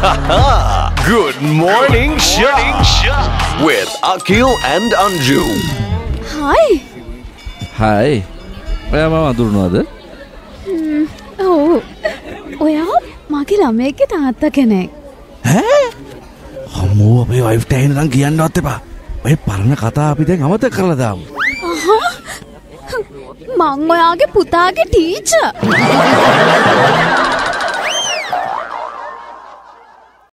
Good morning, Shark. With Akil and Anju. හයි හයි ඔයා මම අඳුරනවාද ඔවු ඔයා මගේ ළමයක තාත්ත කෙනෙක් හම්මෝ අපේ වයිෆ්ට එනනම් කියන්නවත් එපා ඔය පරණ කතා අපි දැන් අමත කරලදාම් මං ඔයාගේ පුතාගේ ටීච